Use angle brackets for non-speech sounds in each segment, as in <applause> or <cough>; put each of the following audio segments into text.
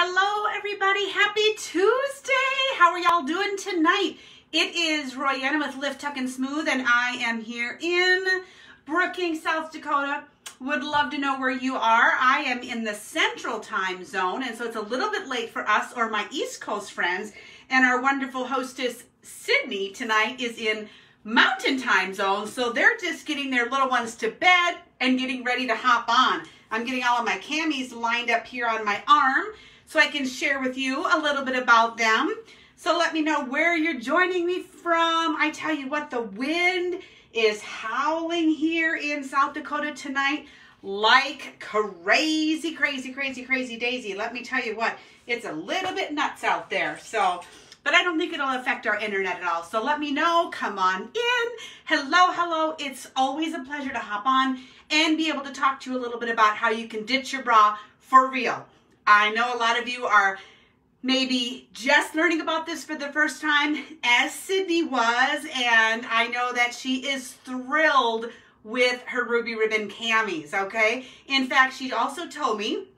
Hello, everybody. Happy Tuesday. How are y'all doing tonight? It is Royanna with Lift, Tuck, and Smooth, and I am here in Brookings, South Dakota. Would love to know where you are. I am in the central time zone, and so it's a little bit late for us or my East Coast friends. And our wonderful hostess, Sydney, tonight is in mountain time zone, so they're just getting their little ones to bed and getting ready to hop on. I'm getting all of my camis lined up here on my arm so I can share with you a little bit about them. So let me know where you're joining me from. I tell you what, the wind is howling here in South Dakota tonight like crazy, crazy, crazy, crazy daisy. Let me tell you what, it's a little bit nuts out there. So, but I don't think it'll affect our internet at all. So let me know, come on in. Hello, hello. It's always a pleasure to hop on and be able to talk to you a little bit about how you can ditch your bra for real. I know a lot of you are maybe just learning about this for the first time, as Sydney was, and I know that she is thrilled with her Ruby Ribbon camis, okay? In fact, she also told me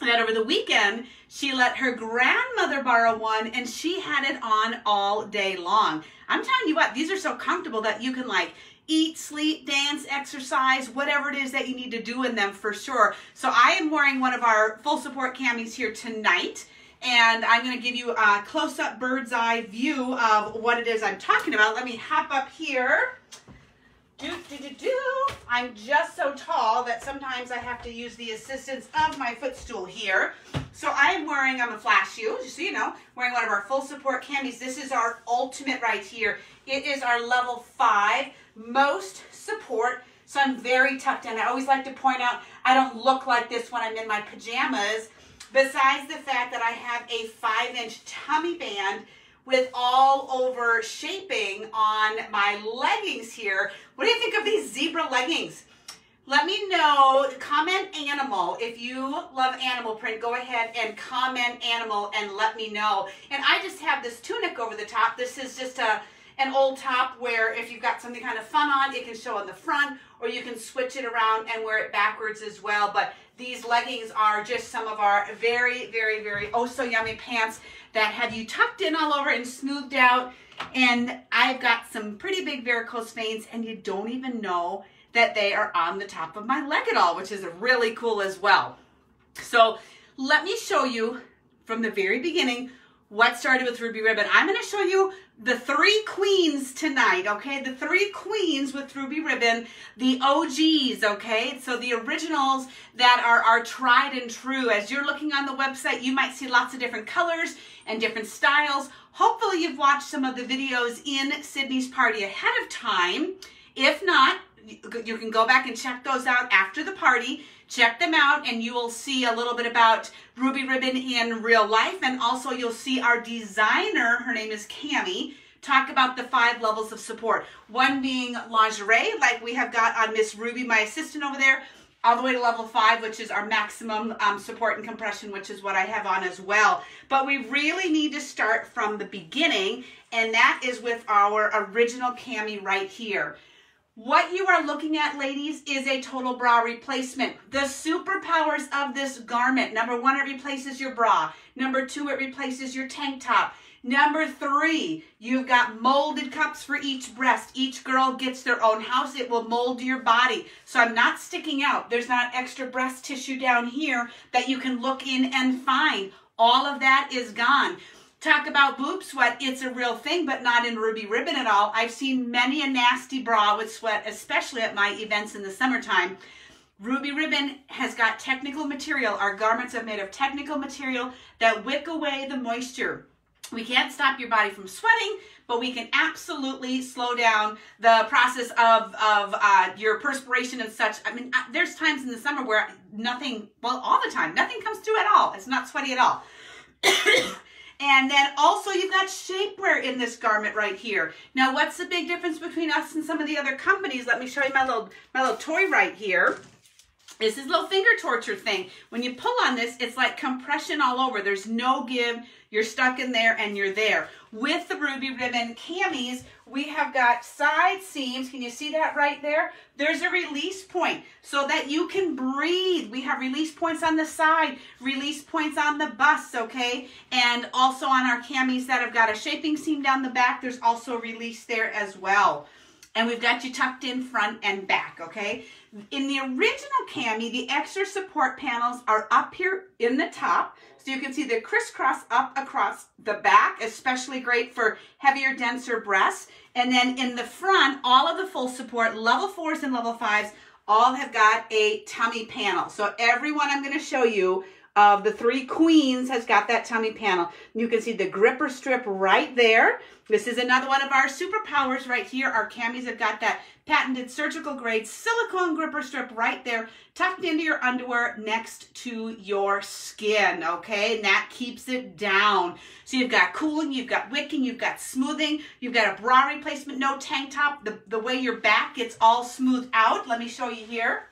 that over the weekend, she let her grandmother borrow one and she had it on all day long. I'm telling you what, these are so comfortable that you can like eat, sleep, dance, exercise, whatever it is that you need to do in them for sure. So I am wearing one of our full support camis here tonight and I'm going to give you a close-up bird's eye view of what it is I'm talking about. Let me hop up here. Do, do, do, do. I'm just so tall that sometimes I have to use the assistance of my footstool here. So I am wearing, I'm a flash you, just so you know, wearing one of our full support camis. This is our ultimate right here. It is our level five most support. So I'm very tucked in. I always like to point out I don't look like this when I'm in my pajamas. Besides the fact that I have a five inch tummy band with all over shaping on my leggings here. What do you think of these zebra leggings? Let me know, comment animal. If you love animal print, go ahead and comment animal and let me know. And I just have this tunic over the top. This is just a an old top where if you've got something kind of fun on, it can show on the front or you can switch it around and wear it backwards as well. But these leggings are just some of our very, very, very oh so yummy pants that have you tucked in all over and smoothed out. And I've got some pretty big varicose veins and you don't even know that they are on the top of my leg at all, which is really cool as well. So let me show you from the very beginning what started with Ruby Ribbon. I'm going to show you the three queens tonight, okay? The three queens with Ruby Ribbon, the OGs, okay? So the originals that are, are tried and true. As you're looking on the website, you might see lots of different colors and different styles. Hopefully you've watched some of the videos in Sydney's party ahead of time. If not, you can go back and check those out after the party. Check them out and you will see a little bit about Ruby Ribbon in real life. And also you'll see our designer, her name is Cami, talk about the five levels of support. One being lingerie, like we have got on Miss Ruby, my assistant over there, all the way to level five, which is our maximum um, support and compression, which is what I have on as well. But we really need to start from the beginning, and that is with our original cami right here. What you are looking at, ladies, is a total bra replacement. The superpowers of this garment. Number one, it replaces your bra. Number two, it replaces your tank top. Number three, you've got molded cups for each breast. Each girl gets their own house. It will mold your body. So I'm not sticking out. There's not extra breast tissue down here that you can look in and find. All of that is gone. Talk about boob sweat, it's a real thing, but not in Ruby Ribbon at all. I've seen many a nasty bra with sweat, especially at my events in the summertime. Ruby Ribbon has got technical material. Our garments are made of technical material that wick away the moisture. We can't stop your body from sweating, but we can absolutely slow down the process of, of uh, your perspiration and such. I mean, uh, there's times in the summer where nothing, well, all the time, nothing comes through at all. It's not sweaty at all. <coughs> And then also you've got shapewear in this garment right here. Now what's the big difference between us and some of the other companies? Let me show you my little, my little toy right here. This is little finger torture thing. When you pull on this, it's like compression all over. There's no give. You're stuck in there and you're there. With the Ruby Ribbon camis, we have got side seams. Can you see that right there? There's a release point so that you can breathe. We have release points on the side, release points on the bust, okay? And also on our camis that have got a shaping seam down the back, there's also release there as well. And we've got you tucked in front and back, okay? In the original cami, the extra support panels are up here in the top. So you can see the crisscross up across the back, especially great for heavier, denser breasts. And then in the front, all of the full support, level fours and level fives, all have got a tummy panel. So everyone I'm gonna show you of the three queens has got that tummy panel. You can see the gripper strip right there. This is another one of our superpowers right here. Our camis have got that patented surgical grade silicone gripper strip right there tucked into your underwear next to your skin, okay? And that keeps it down. So you've got cooling, you've got wicking, you've got smoothing, you've got a bra replacement, no tank top. The, the way your back gets all smoothed out. Let me show you here.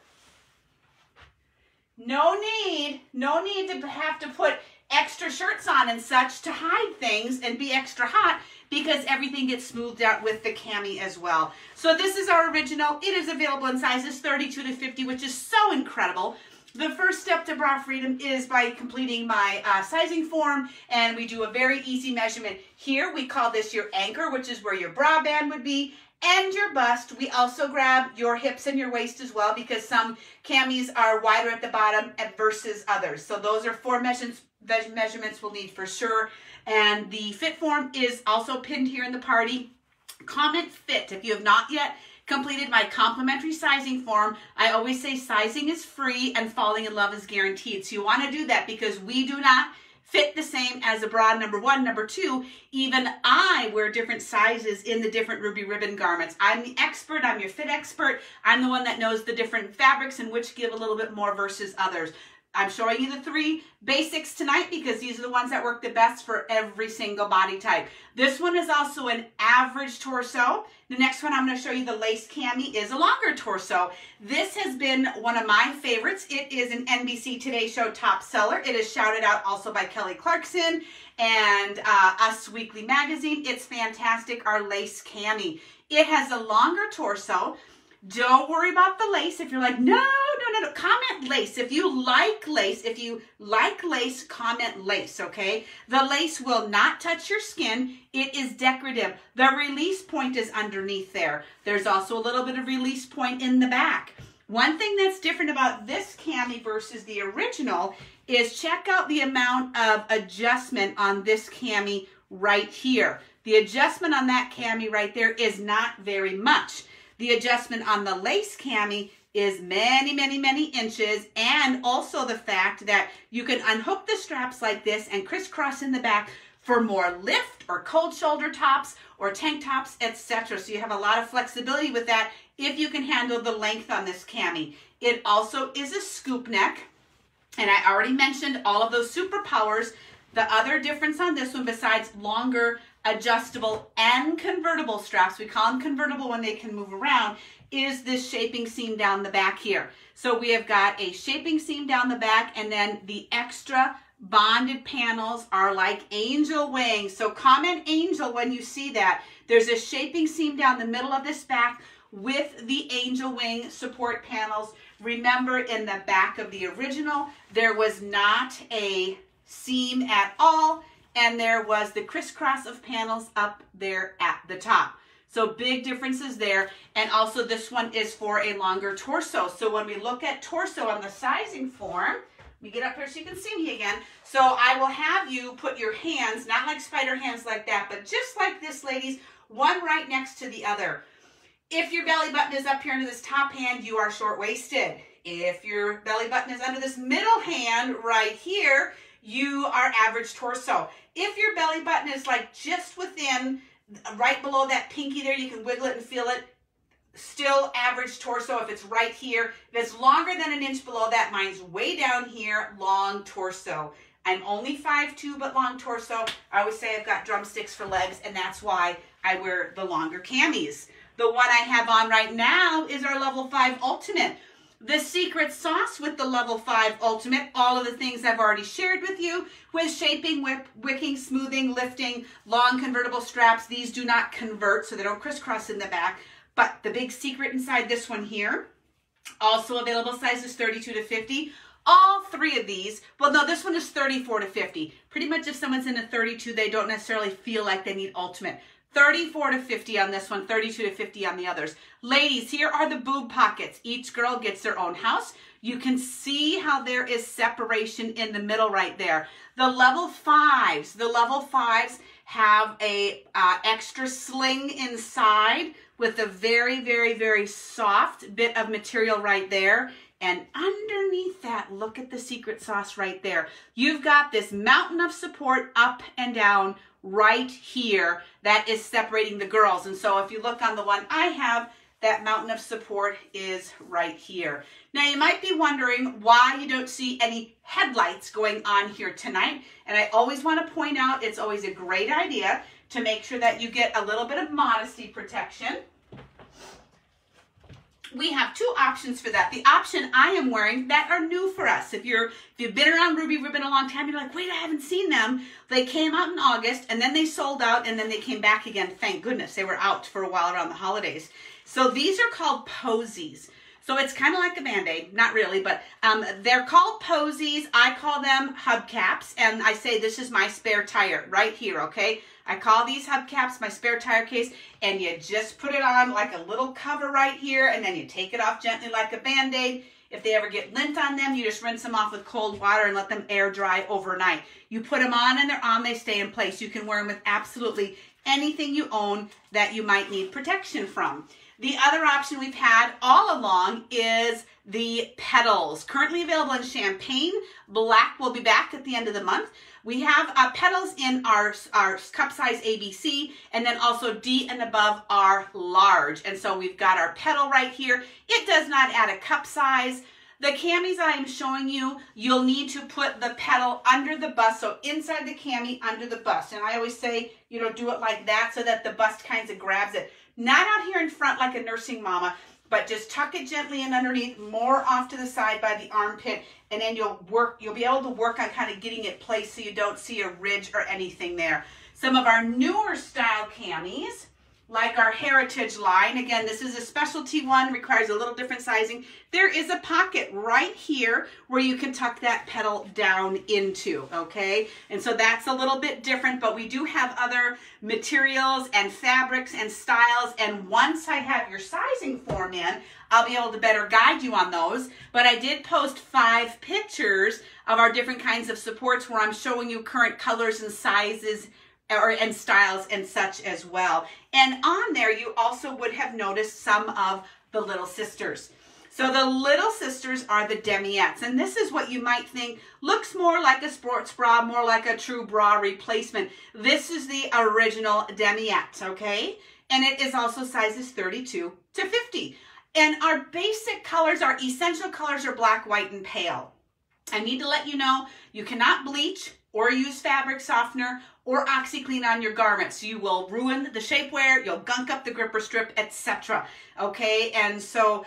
No need, no need to have to put extra shirts on and such to hide things and be extra hot because everything gets smoothed out with the cami as well. So this is our original. It is available in sizes 32 to 50, which is so incredible. The first step to bra freedom is by completing my uh, sizing form and we do a very easy measurement. Here we call this your anchor, which is where your bra band would be and your bust. We also grab your hips and your waist as well because some camis are wider at the bottom versus others. So those are four measurements measurements we'll need for sure. And the fit form is also pinned here in the party. Comment fit if you have not yet completed my complimentary sizing form. I always say sizing is free and falling in love is guaranteed. So you want to do that because we do not fit the same as a bra, number one. Number two, even I wear different sizes in the different Ruby Ribbon garments. I'm the expert, I'm your fit expert. I'm the one that knows the different fabrics and which give a little bit more versus others. I'm showing you the three basics tonight because these are the ones that work the best for every single body type. This one is also an average torso. The next one I'm going to show you, the lace cami, is a longer torso. This has been one of my favorites. It is an NBC Today Show top seller. It is shouted out also by Kelly Clarkson and uh, Us Weekly Magazine. It's fantastic, our lace cami. It has a longer torso. Don't worry about the lace. If you're like, no, no, no, no, comment lace. If you like lace, if you like lace, comment lace, okay? The lace will not touch your skin. It is decorative. The release point is underneath there. There's also a little bit of release point in the back. One thing that's different about this cami versus the original is check out the amount of adjustment on this cami right here. The adjustment on that cami right there is not very much. The adjustment on the lace cami is many, many, many inches. And also the fact that you can unhook the straps like this and crisscross in the back for more lift or cold shoulder tops or tank tops, etc. So you have a lot of flexibility with that if you can handle the length on this cami. It also is a scoop neck. And I already mentioned all of those superpowers. The other difference on this one, besides longer adjustable and convertible straps, we call them convertible when they can move around, is this shaping seam down the back here. So we have got a shaping seam down the back and then the extra bonded panels are like angel wings. So comment angel when you see that. There's a shaping seam down the middle of this back with the angel wing support panels. Remember in the back of the original, there was not a seam at all and there was the crisscross of panels up there at the top. So big differences there. And also this one is for a longer torso. So when we look at torso on the sizing form, let me get up here so you can see me again. So I will have you put your hands, not like spider hands like that, but just like this, ladies, one right next to the other. If your belly button is up here under this top hand, you are short-waisted. If your belly button is under this middle hand right here, you are average torso. If your belly button is like just within, right below that pinky there, you can wiggle it and feel it, still average torso if it's right here. If it's longer than an inch below that, mine's way down here, long torso. I'm only 5'2", but long torso. I always say I've got drumsticks for legs, and that's why I wear the longer camis. The one I have on right now is our level 5 Ultimate. The secret sauce with the level 5 ultimate, all of the things I've already shared with you with shaping, whip, wicking, smoothing, lifting, long convertible straps. These do not convert, so they don't crisscross in the back. But the big secret inside this one here, also available sizes 32 to 50. All three of these, well, no, this one is 34 to 50. Pretty much if someone's in a 32, they don't necessarily feel like they need ultimate. 34 to 50 on this one, 32 to 50 on the others. Ladies, here are the boob pockets. Each girl gets their own house. You can see how there is separation in the middle right there. The level fives, the level fives have a uh, extra sling inside with a very, very, very soft bit of material right there. And underneath that, look at the secret sauce right there. You've got this mountain of support up and down right here that is separating the girls. And so if you look on the one I have, that mountain of support is right here. Now you might be wondering why you don't see any headlights going on here tonight. And I always want to point out it's always a great idea to make sure that you get a little bit of modesty protection we have two options for that. The option I am wearing that are new for us. If you're if you've been around Ruby Ribbon a long time, you're like, wait, I haven't seen them. They came out in August and then they sold out and then they came back again. Thank goodness they were out for a while around the holidays. So these are called posies. So it's kind of like a band-aid, not really, but um, they're called posies. I call them hubcaps, and I say this is my spare tire right here, okay? I call these hubcaps my spare tire case, and you just put it on like a little cover right here, and then you take it off gently like a band-aid. If they ever get lint on them, you just rinse them off with cold water and let them air dry overnight. You put them on and they're on, they stay in place. You can wear them with absolutely anything you own that you might need protection from. The other option we've had all along is the petals. Currently available in champagne. Black will be back at the end of the month. We have uh, petals in our, our cup size ABC, and then also D and above are large. And so we've got our petal right here. It does not add a cup size. The camis I am showing you, you'll need to put the petal under the bust, so inside the cami, under the bust. And I always say, you know, do it like that so that the bust kind of grabs it. Not out here in front like a nursing mama, but just tuck it gently in underneath, more off to the side by the armpit, and then you'll work, you'll be able to work on kind of getting it placed so you don't see a ridge or anything there. Some of our newer style camis, like our Heritage line. Again, this is a specialty one, requires a little different sizing. There is a pocket right here where you can tuck that petal down into, okay? And so that's a little bit different, but we do have other materials and fabrics and styles. And once I have your sizing form in, I'll be able to better guide you on those. But I did post five pictures of our different kinds of supports where I'm showing you current colors and sizes or and styles and such as well. And on there, you also would have noticed some of the little sisters. So the little sisters are the demiettes, and this is what you might think looks more like a sports bra, more like a true bra replacement. This is the original demiette, okay? And it is also sizes 32 to 50. And our basic colors, our essential colors are black, white, and pale. I need to let you know, you cannot bleach or use fabric softener or OxiClean on your garments. You will ruin the shapewear, you'll gunk up the gripper strip, etc. Okay, and so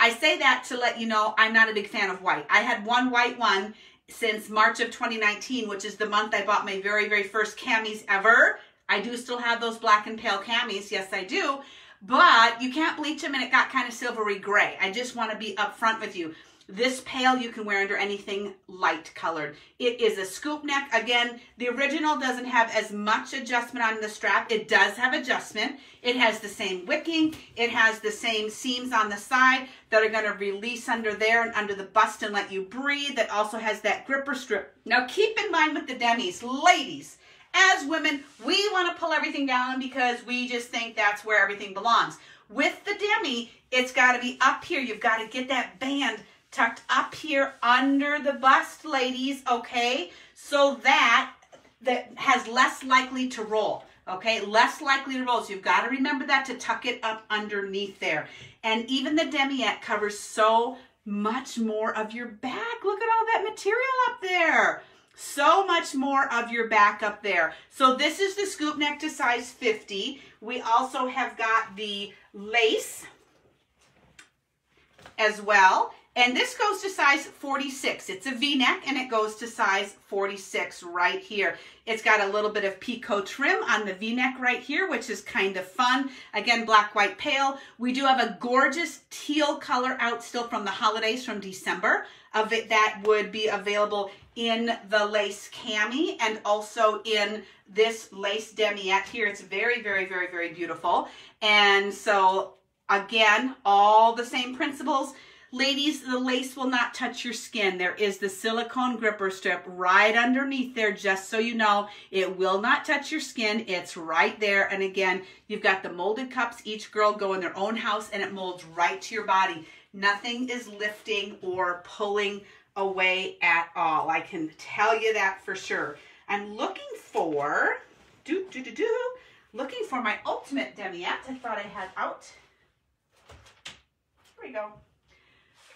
I say that to let you know I'm not a big fan of white. I had one white one since March of 2019, which is the month I bought my very, very first camis ever. I do still have those black and pale camis, yes I do, but you can't bleach them and it got kind of silvery gray. I just want to be upfront with you. This pale you can wear under anything light colored. It is a scoop neck. Again, the original doesn't have as much adjustment on the strap. It does have adjustment. It has the same wicking. It has the same seams on the side that are going to release under there and under the bust and let you breathe. That also has that gripper strip. Now keep in mind with the demis, ladies, as women, we want to pull everything down because we just think that's where everything belongs. With the demi, it's got to be up here. You've got to get that band tucked up here under the bust, ladies, okay? So that that has less likely to roll, okay? Less likely to roll. So you've got to remember that to tuck it up underneath there. And even the demiette covers so much more of your back. Look at all that material up there. So much more of your back up there. So this is the scoop neck to size 50. We also have got the lace as well. And this goes to size 46. It's a V-neck and it goes to size 46 right here. It's got a little bit of picot trim on the V-neck right here, which is kind of fun. Again, black, white, pale. We do have a gorgeous teal color out still from the holidays from December of it that would be available in the lace cami and also in this lace demiette here. It's very, very, very, very beautiful. And so again, all the same principles Ladies, the lace will not touch your skin. There is the silicone gripper strip right underneath there, just so you know. It will not touch your skin. It's right there. And again, you've got the molded cups. Each girl go in their own house and it molds right to your body. Nothing is lifting or pulling away at all. I can tell you that for sure. I'm looking for, do, do, do, do, looking for my ultimate demiette. I thought I had out. Here we go.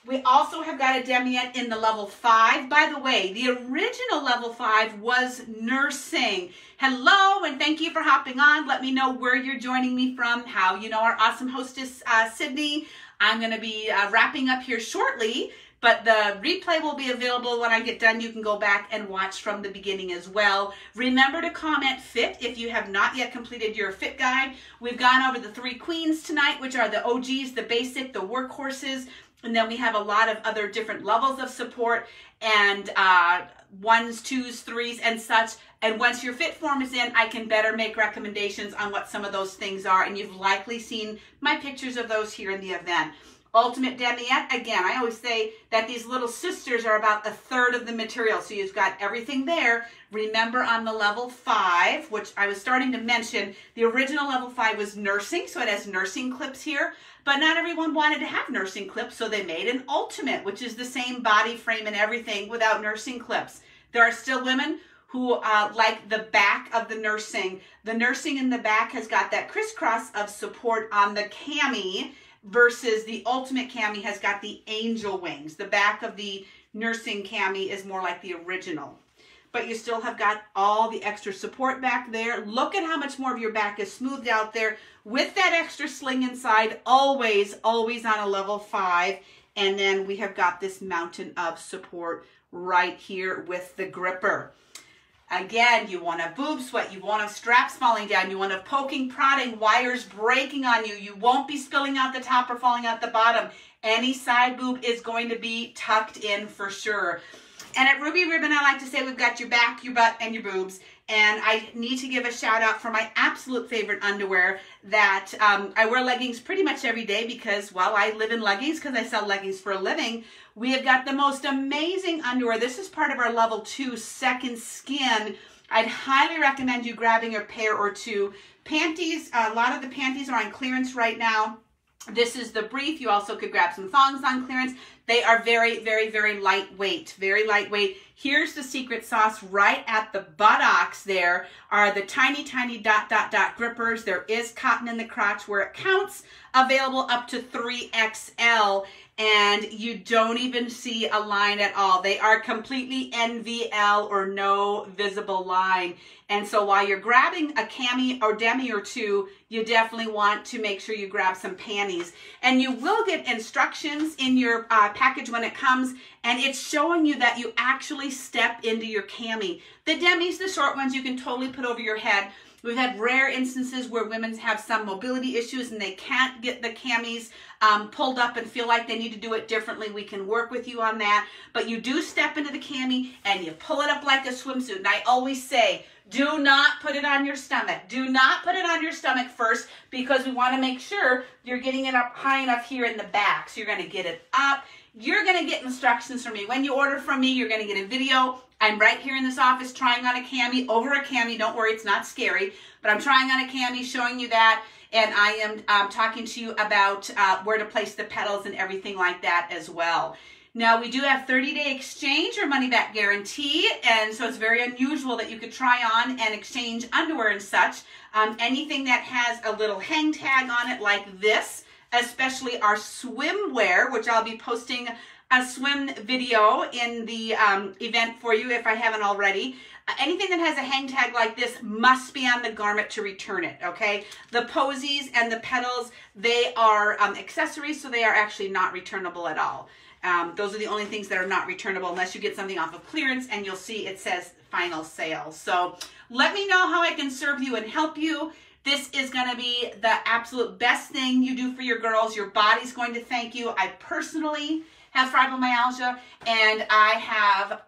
We also have got a demiette in the level five. By the way, the original level five was nursing. Hello, and thank you for hopping on. Let me know where you're joining me from, how you know our awesome hostess, uh, Sydney. I'm going to be uh, wrapping up here shortly, but the replay will be available when I get done. You can go back and watch from the beginning as well. Remember to comment fit if you have not yet completed your fit guide. We've gone over the three queens tonight, which are the OGs, the basic, the workhorses, and then we have a lot of other different levels of support and uh, ones, twos, threes, and such. And once your fit form is in, I can better make recommendations on what some of those things are. And you've likely seen my pictures of those here in the event. Ultimate Demiette, again, I always say that these little sisters are about a third of the material. So you've got everything there. Remember on the level five, which I was starting to mention, the original level five was nursing. So it has nursing clips here, but not everyone wanted to have nursing clips. So they made an ultimate, which is the same body frame and everything without nursing clips. There are still women who uh, like the back of the nursing. The nursing in the back has got that crisscross of support on the cami versus the ultimate cami has got the angel wings. The back of the nursing cami is more like the original. But you still have got all the extra support back there. Look at how much more of your back is smoothed out there with that extra sling inside, always, always on a level five. And then we have got this mountain of support right here with the gripper. Again, you want a boob sweat, you want a straps falling down, you want a poking, prodding, wires breaking on you. You won't be spilling out the top or falling out the bottom. Any side boob is going to be tucked in for sure. And at Ruby Ribbon, I like to say we've got your back, your butt, and your boobs. And I need to give a shout out for my absolute favorite underwear that um, I wear leggings pretty much every day because, well, I live in leggings because I sell leggings for a living. We have got the most amazing underwear. This is part of our level two second skin. I'd highly recommend you grabbing a pair or two. Panties, a lot of the panties are on clearance right now. This is the brief. You also could grab some thongs on clearance. They are very, very, very lightweight, very lightweight. Here's the secret sauce right at the buttocks there are the tiny, tiny dot, dot, dot grippers. There is cotton in the crotch where it counts, available up to 3XL and you don't even see a line at all. They are completely NVL or no visible line. And so while you're grabbing a cami or demi or two, you definitely want to make sure you grab some panties. And you will get instructions in your uh, package when it comes, and it's showing you that you actually step into your cami. The demis, the short ones, you can totally put over your head. We've had rare instances where women have some mobility issues and they can't get the camis um, pulled up and feel like they need to do it differently. We can work with you on that. But you do step into the cami and you pull it up like a swimsuit. And I always say, do not put it on your stomach. Do not put it on your stomach first because we want to make sure you're getting it up high enough here in the back. So you're going to get it up. You're going to get instructions from me. When you order from me, you're going to get a video I'm right here in this office trying on a cami, over a cami. Don't worry, it's not scary. But I'm trying on a cami, showing you that. And I am um, talking to you about uh, where to place the petals and everything like that as well. Now, we do have 30-day exchange or money-back guarantee, and so it's very unusual that you could try on and exchange underwear and such. Um, anything that has a little hang tag on it like this, especially our swimwear, which I'll be posting a swim video in the um, event for you if I haven't already. Uh, anything that has a hang tag like this must be on the garment to return it, okay? The posies and the petals, they are um, accessories, so they are actually not returnable at all. Um, those are the only things that are not returnable unless you get something off of clearance and you'll see it says final sale. So let me know how I can serve you and help you. This is going to be the absolute best thing you do for your girls. Your body's going to thank you. I personally have fibromyalgia and I have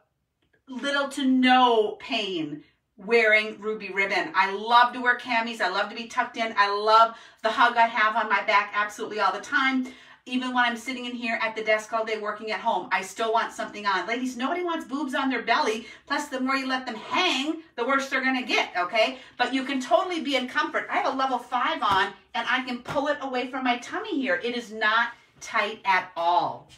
little to no pain wearing ruby ribbon. I love to wear camis. I love to be tucked in. I love the hug I have on my back absolutely all the time even when I'm sitting in here at the desk all day working at home, I still want something on. Ladies, nobody wants boobs on their belly. Plus, the more you let them hang, the worse they're to get, okay? But you can totally be in comfort. I have a level five on, and I can pull it away from my tummy here. It is not tight at all.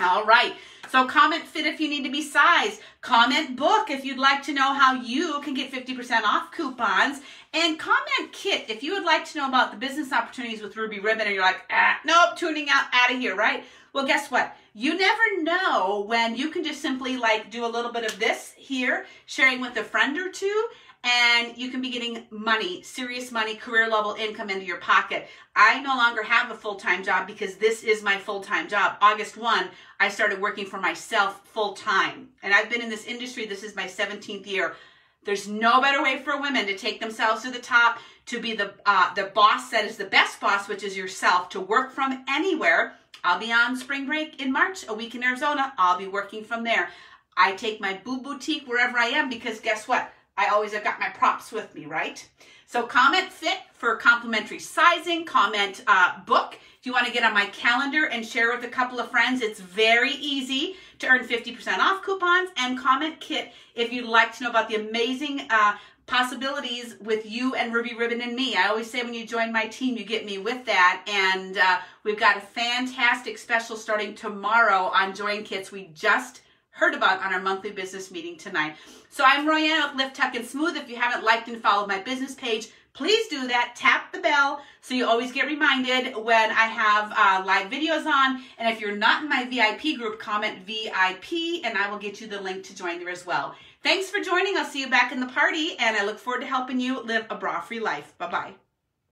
All right. So comment fit if you need to be sized. Comment book if you'd like to know how you can get 50% off coupons. And comment kit if you would like to know about the business opportunities with Ruby Ribbon and you're like, ah, nope, tuning out, out of here, right? Well, guess what? You never know when you can just simply like do a little bit of this here, sharing with a friend or two, and you can be getting money, serious money, career level income into your pocket. I no longer have a full time job because this is my full time job. August 1, I started working for myself full time. And I've been in this industry, this is my 17th year. There's no better way for women to take themselves to the top, to be the uh, the boss that is the best boss, which is yourself, to work from anywhere. I'll be on spring break in March, a week in Arizona. I'll be working from there. I take my boo boutique wherever I am because guess what? I always have got my props with me, right? So comment fit for complimentary sizing, comment uh, book. If you want to get on my calendar and share with a couple of friends, it's very easy to earn 50% off coupons and comment kit if you'd like to know about the amazing uh, possibilities with you and Ruby Ribbon and me. I always say when you join my team, you get me with that. And uh, we've got a fantastic special starting tomorrow on Join Kits. We just heard about on our monthly business meeting tonight. So I'm Royanna with Lift, Tuck, and Smooth. If you haven't liked and followed my business page, please do that. Tap the bell so you always get reminded when I have uh, live videos on. And if you're not in my VIP group, comment VIP and I will get you the link to join there as well. Thanks for joining. I'll see you back in the party and I look forward to helping you live a bra-free life. Bye-bye.